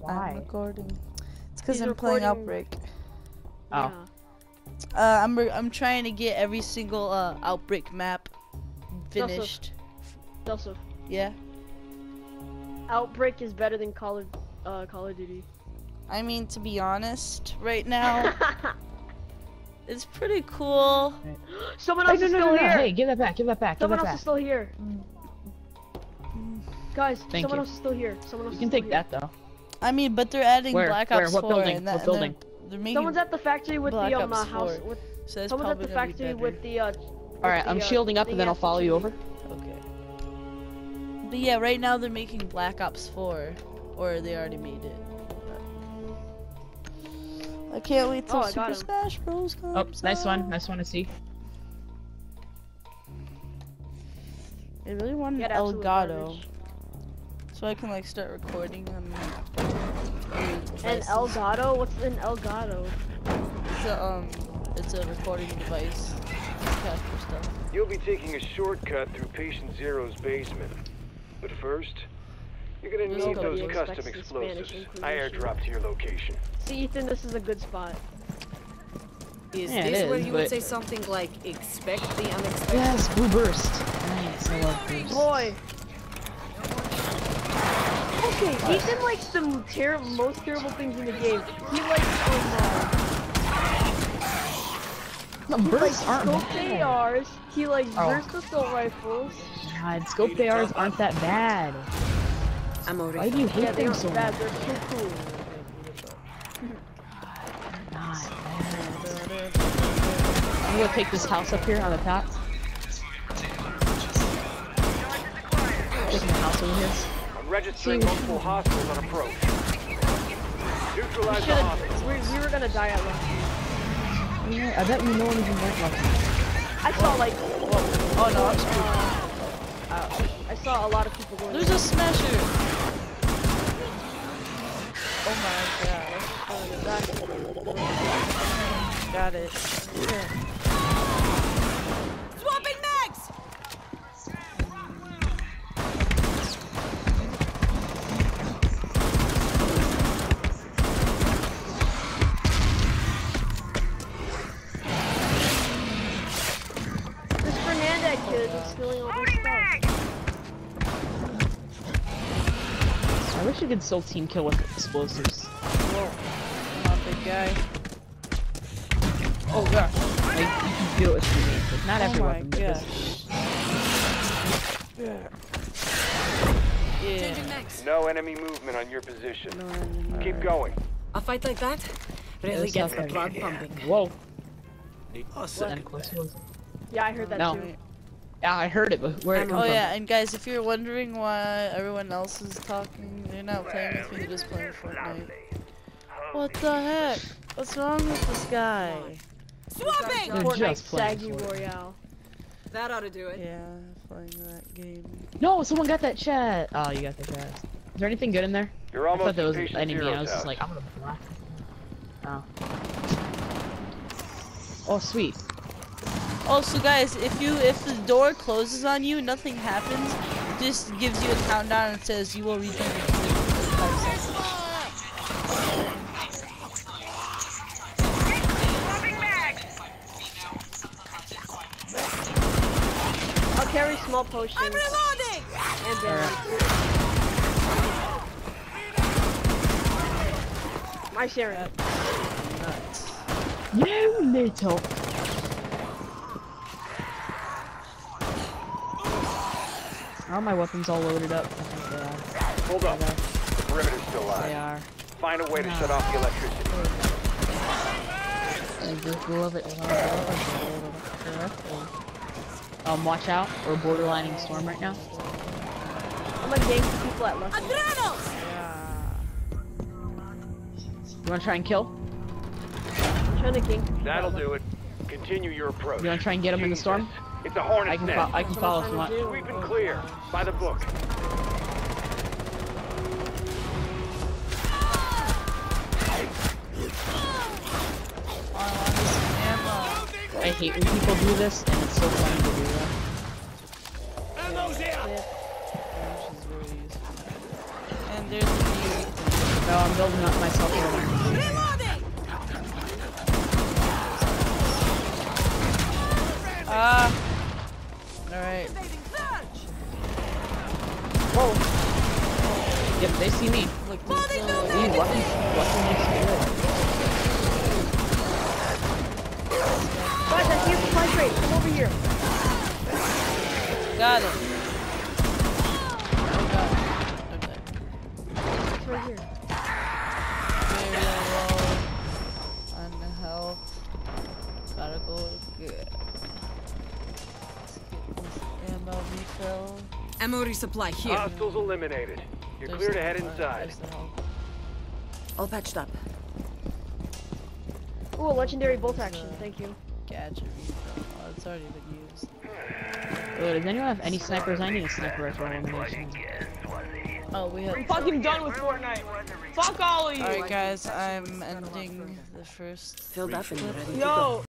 Why? I'm recording. It's because I'm playing Outbreak. Oh. Yeah. Uh, I'm re- I'm trying to get every single uh Outbreak map finished. Joseph, Yeah. Outbreak is better than Call of uh, Call of Duty. I mean, to be honest, right now it's pretty cool. Someone Hey, else no, is no, still no, no. here. Hey, give that back. Give that back. Give Someone that else back. is still here. Guys, Thank someone you. else is still here. Someone else You is can still take here. that though. I mean, but they're adding Where? Black Where? Ops What 4 building? and that. What and they're- building? They're. Someone's at the factory with Black the um, uh, Ops house. 4. With, so it's someone's at the gonna be factory with the. Uh, with right, the, I'm uh, shielding up and then I'll follow you over. Okay. But yeah, right now they're making Black Ops 4, or they already made it. I can't wait till Oh, Super. Smash Bros. comes Oh, nice one. Nice one to see. I really want an Elgato, garbage. So I can like start recording on. An devices. Elgato? What's an Elgato? It's a um, it's a recording device. Capture stuff. You'll be taking a shortcut through Patient Zero's basement. But first, you're gonna This need those custom expects the Spanish explosives. I Inquisition. airdropped to your location. See, Ethan, this is a good spot. Is Yeah, it this where you but- would say something like expect the unexpected? Yes, blue burst. Nice. I love burst. Boy. Okay, Ethan likes the ter- most terrible things in the game. He likes um, uh, The he likes bursts aren't scoped bad. ARs. He likes Oh. burst assault rifles. God, scoped ARs aren't that bad. I'm already. Why do you hate Yeah, them so bad. much? They're too cool. Not. I'm gonna take this house up here on the top. Taking the house over here. I'm registering See- multiple hostiles on approach. We Neutralize the should hostiles. we, we were gonna die at lunch. Yeah, I bet you no one even went like I saw like Oh no, I'm screwed. uh, I saw a lot of people going. There's a smasher. Oh my god. Got it. Swapping kid is stealing all this stuff. I wish you could still team kill with explosives. Whoa. Come on, big guy. Oh gosh. Like, you can do it with grenades, but not every oh my weapon does. gosh. Yeah. Changing. No enemy movement on your position. No, no, no. Keep going. A fight like that really It's gets the blood pumping. Whoa. Awesome. And close was it? Yeah, I heard that No. too. Yeah, I heard it, but where it I'm come Oh from? yeah, and guys, if you're wondering why everyone else is talking, they're not playing with me, they're just playing Fortnite. What the heck? What's wrong with this guy? Swapping. They're Fortnite just playing Saggy Fortnite. Royale. That ought to do it. Yeah, playing that game. No, someone got that chat. Oh, you got the chat. Is there anything good in there? You're almost I thought there was an enemy. I was just like, I'm gonna blast. Oh. Oh, sweet. Also, guys, if you if the door closes on you, nothing happens. It just gives you a countdown and says you will reach your destination in. I'll carry small potions I'm reloading. and then my sharing. Nuts. You little. Are my weapons all loaded up? I think they are. Hold up. The perimeter's still They are. Find a way to shut off the electricity. I just love it. Love it, love it. Um, watch out. We're borderlining storm right now. I'm gonna gank the people at Lucky. Adrenos. Yeah. You wanna try and kill? I'm trying to gank the people That'll do it. Continue your approach. You wanna try and get 'em in the storm? Jesus. It's a hornet's I can, nest. fo- I can follow if you want. Sweep and clear. By the book. I want is some ammo. I hate when people do this, and it's so funny to do that. Which is very useful. And there's No, I'm building up myself a little. Reloading! Alright. Whoa. Yep, they see me. Look, there's Body no. building! Ooh, weapon, weapon looks good. Guys, I see a supply crate. Come over here. Got it. Oh. oh god. Okay. It's right here. Ammo resupply here. Hostiles eliminated. You're There's clear to head inside. there's the health. All patched up. Ooh, a legendary bolt action. Thank you. Gadget. Oh, it's already been used. Ooh, does anyone have any snipers? I need a sniper rifle elimination. Oh, we have. I'm fucking done with Fortnite. Fuck all of you. Alright, guys, I'm ending the first. Filled up and ready to. Yo,